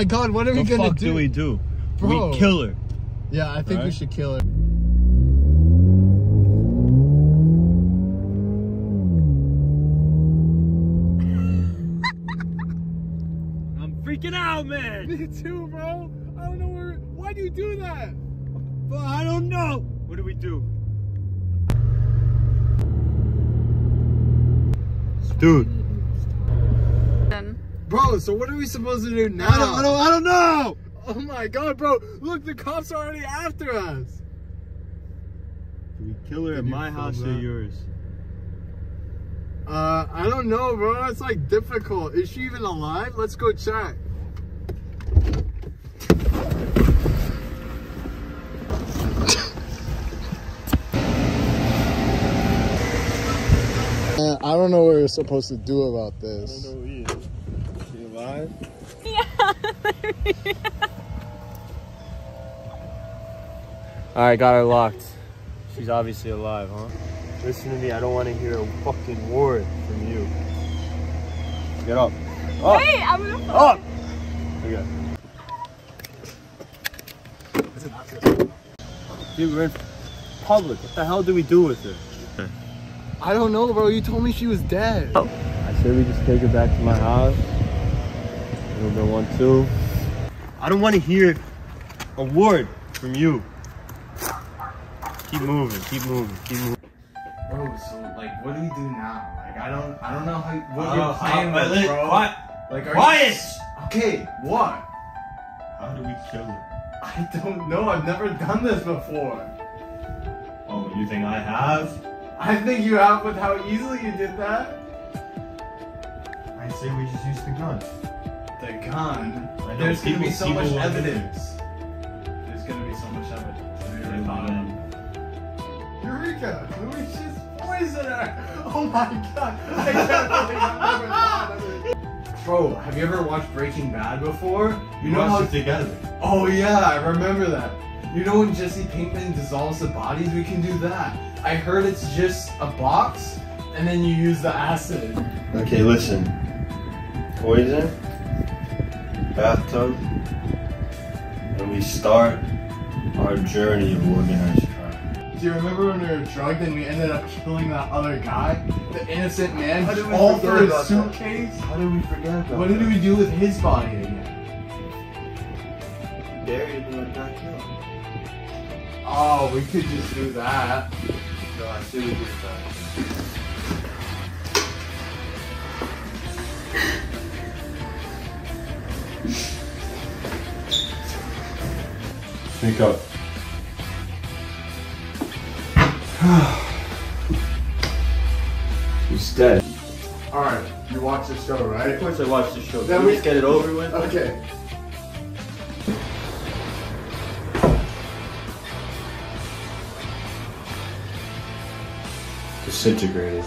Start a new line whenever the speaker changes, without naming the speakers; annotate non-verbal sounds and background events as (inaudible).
my god, what are we gonna
fuck
do?
do we do?
Bro.
We kill her.
Yeah, I think we should kill her. (laughs)
I'm freaking out, man.
Me too, bro. I don't know where. Why do you do that?
But I don't know. What do we do? Dude.
Bro, so what are we supposed to do now?
I don't, I don't, I don't know.
Oh my god, bro. Look, the cops are already after us.
Do we kill her
Did
at my house or yours?
Uh, I don't know, bro. It's like difficult. Is she even alive? Let's go check. I don't know what we're supposed to do about this.
Either. She alive? (laughs) Alright, got her locked. She's obviously alive, huh? Listen to me, I don't want to hear a fucking word from you. Get up. Up!
Wait, I'm gonna
Up! Okay. Dude, we're in public. What the hell do we do with her?
I don't know, bro. You told me she was dead.
I said we just take her back to my house. Little bit one, two. I don't want to hear a word from you. Keep moving, keep moving, keep moving.
Bro, so like, what do we do now? Like, I don't, I don't know how what
Uh,
your plan
uh,
was,
let-
bro.
quiet.
Like, are
Quiet!
You, okay, what?
How do we kill her?
I don't know. I've never done this before.
Oh, you think I have?
I think you have with how easily you did that.
I say we just use the gun.
The gun.
I
There's gonna be so much evidence. There's gonna be so much evidence. I never thought Eureka! Louis just poisoned her! (laughs) Oh my god! I can't believe I never thought of it. Bro, have you ever watched Breaking Bad before? You know how
together.
Oh yeah, I remember that. You know when Jesse Pinkman dissolves the bodies? We can do that. I heard it's just a box, and then you use the acid.
Okay, listen. Poison, bathtub, and we start our journey of organized crime.
Do you remember when we were drugged and we ended up killing that other guy? The innocent man?
How did we
all for his
about that?
suitcase?
How did we forget about
What did we do with his body again?
Buried in the backyard.
Oh, we could just do that.
So I see we did that. Speak up. (sighs) He's dead.
Alright, you watch the show, right?
Of course I watched the show.
Then
Can we
we-
just get it over with?
Okay.
Disintegrated.